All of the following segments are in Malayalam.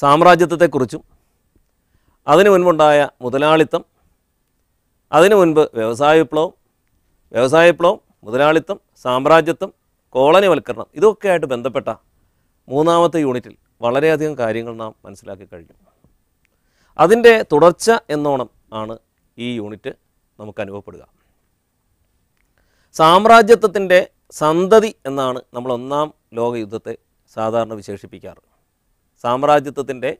സാമ്രാജ്യത്വത്തെക്കുറിച്ചും അതിനു മുൻപുണ്ടായ മുതലാളിത്തം അതിനു മുൻപ് വ്യവസായ വിപ്ലവം വ്യവസായ വിപ്ലവം മുതലാളിത്തം സാമ്രാജ്യത്വം കോളനിവൽക്കരണം ഇതൊക്കെയായിട്ട് ബന്ധപ്പെട്ട മൂന്നാമത്തെ യൂണിറ്റിൽ വളരെയധികം കാര്യങ്ങൾ നാം മനസ്സിലാക്കി കഴിഞ്ഞു. അതിന്റെ തുടർച്ച എന്നോണം ആണ് ഈ യൂണിറ്റ് നമുക്ക് അനുഭവപ്പെടുക. സാമ്രാജ്യത്വത്തിന്റെ സന്തതി എന്നാണ് നമ്മൾ ഒന്നാം ലോകയുദ്ധത്തെ സാധാരണ വിശേഷിപ്പിക്കാറ്. സാമ്രാജ്യത്വത്തിന്റെ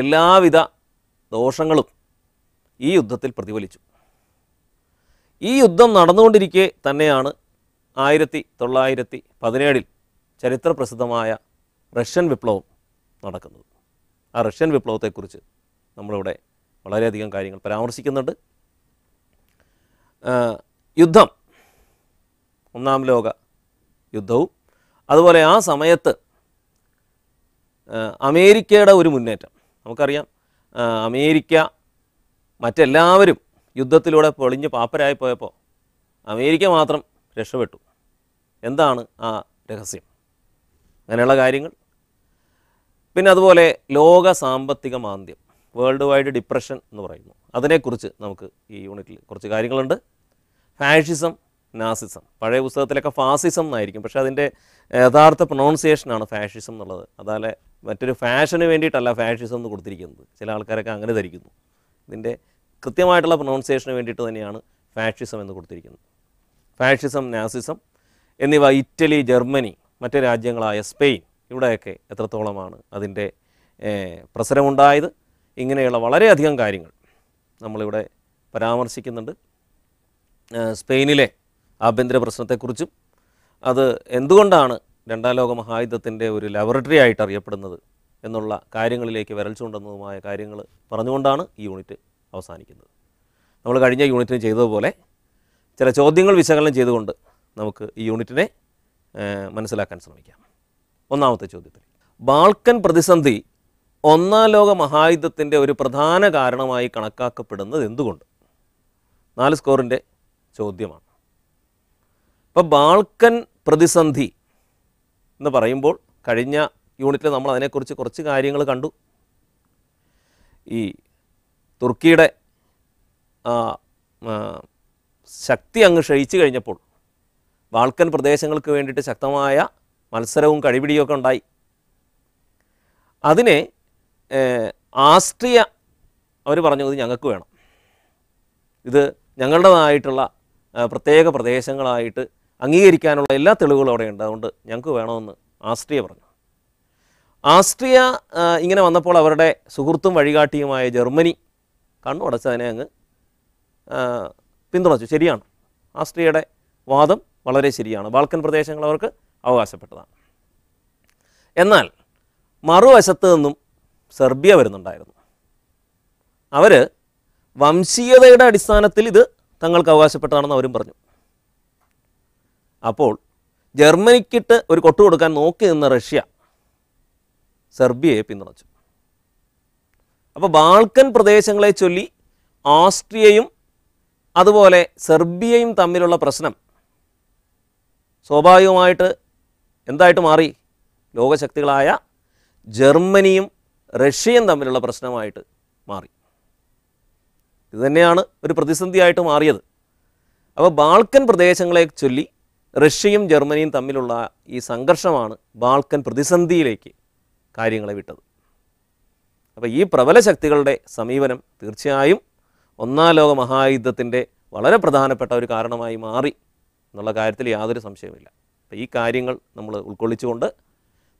എല്ലാവിധ ദോഷങ്ങളും ഈ യുദ്ധത്തിൽ പ്രതിഫലിച്ചു. ഈ യുദ്ധം നടന്നുകൊണ്ടിരിക്കെ തന്നെയാണ് ആയിരത്തി തൊള്ളായിരത്തി പതിനേഴിൽ ചരിത്രപ്രസിദ്ധമായ റഷ്യൻ വിപ്ലവം നടക്കുന്നത്. ആ റഷ്യൻ വിപ്ലവത്തെക്കുറിച്ച് നമ്മളിവിടെ വളരെയധികം കാര്യങ്ങൾ പരാമർശിക്കുന്നുണ്ട്. യുദ്ധം ഒന്നാം ലോക യുദ്ധവും അതുപോലെ ആ സമയത്ത് അമേരിക്കയുടെ ഒരു മുന്നേറ്റം. നമുക്കറിയാം അമേരിക്ക മറ്റെല്ലാവരും യുദ്ധത്തിലൂടെ പൊളിഞ്ഞ് പാപ്പരായി പോയപ്പോൾ അമേരിക്ക മാത്രം രക്ഷപ്പെട്ടു. എന്താണ് ആ രഹസ്യം? അങ്ങനെയുള്ള കാര്യങ്ങൾ. പിന്നെ അതുപോലെ ലോക സാമ്പത്തിക മാന്ദ്യം വേൾഡ് വൈഡ് ഡിപ്രഷൻ എന്ന് പറയുന്നു. അതിനെക്കുറിച്ച് നമുക്ക് ഈ യൂണിറ്റിൽ കുറച്ച് കാര്യങ്ങളുണ്ട്. ഫാഷിസം നാസിസം പഴയ പുസ്തകത്തിലൊക്കെ ഫാസിസം എന്നായിരിക്കും പക്ഷേ അതിന്റെ യഥാർത്ഥ പ്രൊണൗൺസിയേഷനാണ് ഫാഷിസം എന്നുള്ളത്. അതല്ലേ മറ്റൊരു ഫാഷന് വേണ്ടിയിട്ടല്ല ഫാഷിസം എന്ന് കൊടുത്തിരിക്കുന്നത്. ചില ആൾക്കാരൊക്കെ അങ്ങനെ ധരിക്കുന്നു. ഇതിന്റെ കൃത്യമായിട്ടുള്ള പ്രൊണൗൺസിയേഷന് വേണ്ടിയിട്ട് തന്നെയാണ് ഫാഷിസം എന്ന് കൊടുത്തിരിക്കുന്നത്. ഫാഷിസം നാസിസം എന്നിവ ഇറ്റലി ജർമ്മനി മറ്റു രാജ്യങ്ങളായ സ്പെയിൻ ഇവിടെയൊക്കെ എത്രത്തോളമാണ് അതിന്റെ പ്രസരമുണ്ടായത്. ഇങ്ങനെയുള്ള വളരെയധികം കാര്യങ്ങൾ നമ്മളിവിടെ പരാമർശിക്കുന്നുണ്ട്. സ്പെയിനിലെ ആഭ്യന്തര പ്രശ്നത്തെക്കുറിച്ചും അത് എന്തുകൊണ്ടാണ് രണ്ടാം ലോക മഹായുദ്ധത്തിന്റെ ഒരു ലബോറട്ടറി ആയിട്ട് അറിയപ്പെടുന്നത് എന്നുള്ള കാര്യങ്ങളിലേക്ക് വിരൽ ചൂണ്ടുന്നതുമായ കാര്യങ്ങൾ പറഞ്ഞുകൊണ്ടാണ് ഈ യൂണിറ്റ് അവസാനിക്കുന്നത്. നമ്മൾ കഴിഞ്ഞ യൂണിറ്റിന് ചെയ്തതുപോലെ ചില ചോദ്യങ്ങൾ വിശകലനം ചെയ്തുകൊണ്ട് നമുക്ക് ഈ യൂണിറ്റിനെ മനസ്സിലാക്കാൻ ശ്രമിക്കാം. ഒന്നാമത്തെ ചോദ്യത്തിൽ ബാൾക്കൻ പ്രതിസന്ധി ഒന്നാം ലോക മഹായുദ്ധത്തിന്റെ ഒരു പ്രധാന കാരണമായി കണക്കാക്കപ്പെടുന്നത് എന്തുകൊണ്ട്? നാല് സ്കോറിന്റെ ചോദ്യമാണ്. ഇപ്പോൾ ബാൾക്കൻ പ്രതിസന്ധി എന്ന് പറയുമ്പോൾ കഴിഞ്ഞ യൂണിറ്റിൽ നമ്മൾ അതിനെക്കുറിച്ച് കുറച്ച് കാര്യങ്ങൾ കണ്ടു. ഈ തുർക്കിയുടെ ശക്തി അങ്ങ് ക്ഷയിച്ചു കഴിഞ്ഞപ്പോൾ ബാൾക്കൻ പ്രദേശങ്ങൾക്ക് വേണ്ടിയിട്ട് ശക്തമായ മത്സരവും കഴിപിടിയൊക്കെ ഉണ്ടായി. അതിനെ ആസ്ട്രിയ അവർ പറഞ്ഞു ഇത് ഞങ്ങൾക്ക് വേണം. ഇത് ഞങ്ങളുടേതായിട്ടുള്ള പ്രത്യേക പ്രദേശങ്ങളായിട്ട് അംഗീകരിക്കാനുള്ള എല്ലാ തെളിവുകളും അവിടെയുണ്ട്. അതുകൊണ്ട് ഞങ്ങൾക്ക് വേണമെന്ന് ആസ്ട്രിയ പറഞ്ഞു. ആസ്ട്രിയ ഇങ്ങനെ വന്നപ്പോൾ അവരുടെ സുഹൃത്തും വഴികാട്ടിയുമായ ജർമ്മനി കണ്ണു അടച്ചതിനെ അങ്ങ് പിന്തുണച്ചു. ശരിയാണ്. ആസ്ട്രിയയുടെ വാദം വളരെ ശരിയാണ്. ബാൾക്കൻ പ്രദേശങ്ങൾ അവർക്ക് അവകാശപ്പെട്ടതാണ്. എന്നാൽ മറുവശത്ത് നിന്നും സെർബിയ വരുന്നുണ്ടായിരുന്നു. അവർ വംശീയതയുടെ അടിസ്ഥാനത്തിൽ ഇത് തങ്ങൾക്ക് അവകാശപ്പെട്ടതാണെന്ന് അവരും പറഞ്ഞു. അപ്പോൾ ജർമ്മനിക്കിട്ട് ഒരു കൊട്ടു കൊടുക്കാൻ നോക്കി നിന്ന റഷ്യ സെർബിയയെ പിന്തുണച്ചു. അപ്പോൾ ബാൾക്കൻ പ്രദേശങ്ങളെ ചൊല്ലി ഓസ്ട്രിയയും അതുപോലെ സെർബിയയും തമ്മിലുള്ള പ്രശ്നം സ്വാഭാവികമായിട്ട് എന്തായിട്ട് മാറി? ലോകശക്തികളായ ജർമ്മനിയും റഷ്യയും തമ്മിലുള്ള പ്രശ്നമായിട്ട് മാറി. ഇതുതന്നെയാണ് ഒരു പ്രതിസന്ധിയായിട്ട് മാറിയത്. അപ്പോൾ ബാൾക്കൻ പ്രദേശങ്ങളെ ചൊല്ലി റഷ്യയും ജർമ്മനിയും തമ്മിലുള്ള ഈ സംഘർഷമാണ് ബാൾക്കൻ പ്രതിസന്ധിയിലേക്ക് കാര്യങ്ങളെ വിട്ടത്. അപ്പോൾ ഈ പ്രബല ശക്തികളുടെ സമീപനം തീർച്ചയായും ഒന്നാം ലോക മഹായുദ്ധത്തിന്റെ വളരെ പ്രധാനപ്പെട്ട ഒരു കാരണമായി മാറി എന്നുള്ള കാര്യത്തിൽ യാതൊരു സംശയവുമില്ല. അപ്പോൾ ഈ കാര്യങ്ങൾ നമ്മൾ ഉൾക്കൊള്ളിച്ചുകൊണ്ട്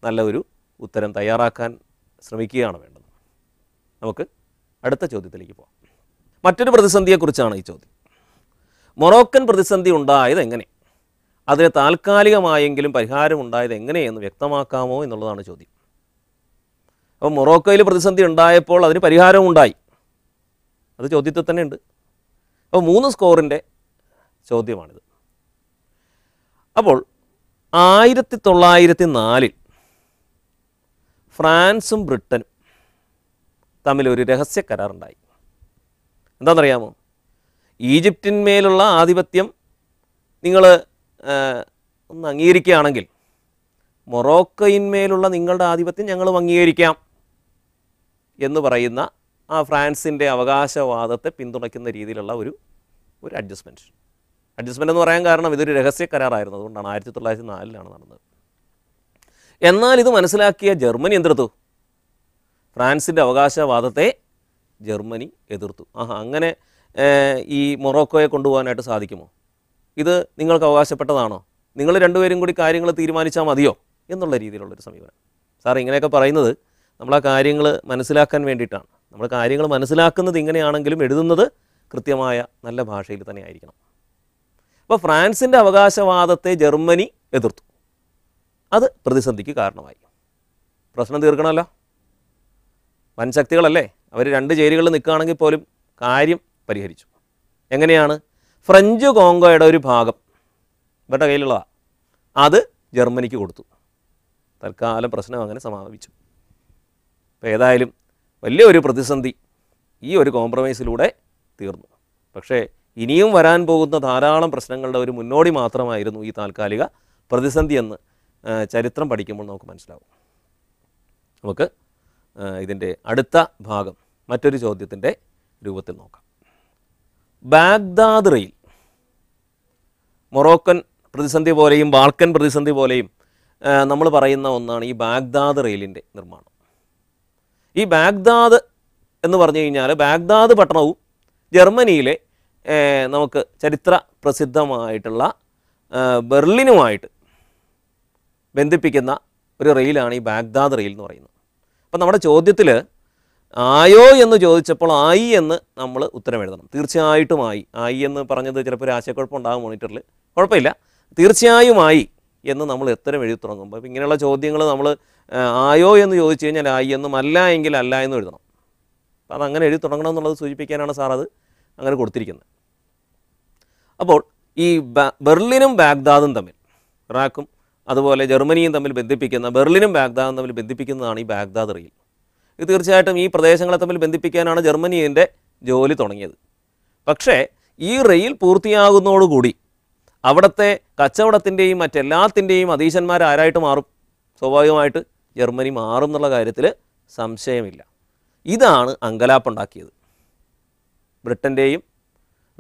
നല്ല ഒരു ഉത്തരം തയ്യാറാക്കാൻ ശ്രമിക്കുകയാണ് വേണ്ടത്. നമുക്ക് അടുത്ത ചോദ്യത്തിലേക്ക് പോകാം മറ്റൊരു പ്രതിസന്ധിയെക്കുറിച്ചാണ് ഈ ചോദ്യം. മൊറോക്കൻ പ്രതിസന്ധി ഉണ്ടായത് എങ്ങനെ? അതിന് താൽക്കാലികമായെങ്കിലും പരിഹാരം ഉണ്ടായത് എങ്ങനെയെന്ന് വ്യക്തമാക്കാമോ എന്നുള്ളതാണ് ചോദ്യം. അപ്പോൾ മൊറോക്കോയിൽ പ്രതിസന്ധി ഉണ്ടായപ്പോൾ അതിന് പരിഹാരവും ഉണ്ടായി. അത് ചോദ്യത്തിൽ തന്നെ ഉണ്ട്. അപ്പോൾ മൂന്ന് സ്കോറിന്റെ ചോദ്യമാണിത്. അപ്പോൾ ആയിരത്തി തൊള്ളായിരത്തി നാലിൽ ഫ്രാൻസും ബ്രിട്ടനും തമ്മിൽ ഒരു രഹസ്യ കരാറുണ്ടായി. എന്താണെന്നറിയാമോ? ഈജിപ്തിന്മേലുള്ള ആധിപത്യം നിങ്ങൾ ഒന്ന് അംഗീകരിക്കുകയാണെങ്കിൽ മൊറോക്കോയിന്മേലുള്ള നിങ്ങളുടെ ആധിപത്യം ഞങ്ങൾ അംഗീകരിക്കാം എന്ന് പറയുന്ന ആ ഫ്രാൻസിന്റെ അവകാശവാദത്തെ പിന്തുണയ്ക്കുന്ന രീതിയിലുള്ള ഒരു ഒരു അഡ്ജസ്റ്റ്മെന്റ് അഡ്ജസ്റ്റ്മെന്റ് എന്ന് പറയാൻ കാരണം ഇതൊരു രഹസ്യ കരാറായിരുന്നു. അതുകൊണ്ടാണ് ആയിരത്തി തൊള്ളായിരത്തി നാലിലാണ് നടന്നത്. എന്നാൽ ഇത് മനസ്സിലാക്കിയ ജർമ്മനി എന്തെടുത്തു? ഫ്രാൻസിന്റെ അവകാശവാദത്തെ ജർമ്മനി എതിർത്തു. ആഹാ അങ്ങനെ ഈ മൊറോക്കോയെ കൊണ്ടുപോകാനായിട്ട് സാധിക്കുമോ? ഇത് നിങ്ങൾക്ക് അവകാശപ്പെട്ടതാണോ? നിങ്ങൾ രണ്ടുപേരും കൂടി കാര്യങ്ങൾ തീരുമാനിച്ചാൽ മതിയോ? എന്നുള്ള രീതിയിലുള്ളൊരു സമീപനം. സാർ ഇങ്ങനെയൊക്കെ പറയുന്നത് നമ്മൾ ആ കാര്യങ്ങൾ മനസ്സിലാക്കാൻ വേണ്ടിയിട്ടാണ്. നമ്മൾ കാര്യങ്ങൾ മനസ്സിലാക്കുന്നത് ഇങ്ങനെയാണെങ്കിലും എഴുതുന്നത് കൃത്യമായ നല്ല ഭാഷയിൽ തന്നെ ആയിരിക്കണം. അപ്പോൾ ഫ്രാൻസിന്റെ അവകാശവാദത്തെ ജർമ്മനി എതിർത്തു. അത് പ്രതിസന്ധിക്ക് കാരണമായി. പ്രശ്നം തീർക്കണമല്ലോ. വൻശക്തികളല്ലേ? അവർ രണ്ട് ചേരികളിൽ നിൽക്കുകയാണെങ്കിൽ പോലും കാര്യം പരിഹരിച്ചു. എങ്ങനെയാണ്? ഫ്രഞ്ച് കോങ്കോയുടെ ഒരു ഭാഗം ഇവരുടെ കയ്യിലുള്ളതാണ് അത് ജർമ്മനിക്ക് കൊടുത്തു. തൽക്കാലം പ്രശ്നം അങ്ങനെ സമാപിച്ചു. അപ്പോൾ ഏതായാലും വലിയൊരു പ്രതിസന്ധി ഈ ഒരു കോംപ്രമൈസിലൂടെ തീർന്നു. പക്ഷേ ഇനിയും വരാൻ പോകുന്ന ധാരാളം പ്രശ്നങ്ങളുടെ ഒരു മുന്നോടി മാത്രമായിരുന്നു ഈ താൽക്കാലിക പ്രതിസന്ധി എന്ന് ചരിത്രം പഠിക്കുമ്പോൾ നമുക്ക് മനസ്സിലാവും. നമുക്ക് ഇതിന്റെ അടുത്ത ഭാഗം മറ്റൊരു ചോദ്യത്തിന്റെ രൂപത്തിൽ നോക്കാം. ബാഗ്ദാദ് റെയിൽ മൊറോക്കൻ പ്രതിസന്ധി പോലെയും ബാൾക്കൻ പ്രതിസന്ധി പോലെയും നമ്മൾ പറയുന്ന ഒന്നാണ് ഈ ബാഗ്ദാദ് റെയിലിന്റെ നിർമ്മാണം. ഈ ബാഗ്ദാദ് എന്ന് പറഞ്ഞു കഴിഞ്ഞാൽ ബാഗ്ദാദ് പട്ടണവും ജർമ്മനിയിലെ നമുക്ക് ചരിത്ര പ്രസിദ്ധമായിട്ടുള്ള ബെർലിനുമായിട്ട് ബന്ധിപ്പിക്കുന്ന ഒരു റെയിലാണ് ഈ ബാഗ്ദാദ് റെയിൽ എന്ന് പറയുന്നത്. അപ്പം നമ്മുടെ ചോദ്യത്തിൽ ആയോ എന്ന് ചോദിച്ചപ്പോൾ ആയി എന്ന് നമ്മൾ ഉത്തരം എഴുതണം. തീർച്ചയായിട്ടും ആയി. ആയി എന്ന് പറഞ്ഞത് ചിലപ്പോൾ ഒരു ആശയക്കുഴപ്പം ഉണ്ടാകും മോണിറ്ററിൽ കുഴപ്പമില്ല. തീർച്ചയായും ആയി എന്ന് നമ്മൾ ഉത്തരം എഴുതി തുടങ്ങുമ്പോൾ അപ്പോൾ ഇങ്ങനെയുള്ള ചോദ്യങ്ങൾ നമ്മൾ ആയോ എന്ന് ചോദിച്ചു കഴിഞ്ഞാൽ ആയി എന്നും അല്ല എങ്കിൽ അല്ല എന്ന് എഴുതണം. അപ്പോൾ അത് അങ്ങനെ എഴുതി തുടങ്ങണം എന്നുള്ളത് സൂചിപ്പിക്കാനാണ് സാർ അത് അങ്ങനെ കൊടുത്തിരിക്കുന്നത്. അപ്പോൾ ഈ ബെർലിനും ബാഗ്ദാദും തമ്മിൽ ഇറാഖും അതുപോലെ ജർമ്മനിയും തമ്മിൽ ബന്ധിപ്പിക്കുന്ന ബെർലിനും ബാഗ്ദാദും തമ്മിൽ ബന്ധിപ്പിക്കുന്നതാണ് ഈ ബാഗ്ദാദ് റെയിൽ. ഇത് തീർച്ചയായിട്ടും ഈ പ്രദേശങ്ങളെ തമ്മിൽ ബന്ധിപ്പിക്കാനാണ് ജർമ്മനി ജോലി തുടങ്ങിയത്. പക്ഷേ ഈ റെയിൽ പൂർത്തിയാകുന്നതോടുകൂടി അവിടുത്തെ കച്ചവടത്തിന്റെയും മറ്റെല്ലാത്തിന്റെയും അധീശന്മാർ ആരായിട്ട് മാറും? സ്വാഭാവികമായിട്ട് ജർമ്മനി മാറും എന്നുള്ള കാര്യത്തിൽ സംശയമില്ല. ഇതാണ് അങ്കലാപ്പുണ്ടാക്കിയത്. ബ്രിട്ടന്റെയും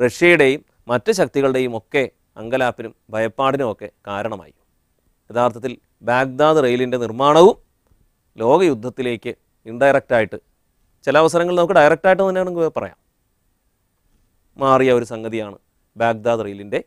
റഷ്യയുടെയും മറ്റ് ശക്തികളുടെയും ഒക്കെ അങ്കലാപ്പിനും ഭയപ്പാടിനും ഒക്കെ കാരണമായി. യഥാർത്ഥത്തിൽ ബാഗ്ദാദ് റെയിലിന്റെ നിർമ്മാണവും ലോകയുദ്ധത്തിലേക്ക് ഇൻഡയറക്റ്റായിട്ട് ചില അവസരങ്ങളിൽ നമുക്ക് ഡയറക്റ്റായിട്ട് തന്നെ നമുക്ക് പറയാം. മാറിയ ഒരു സംഗതിയാണ് ബാഗ്ദാദ് റെയിലിന്റെ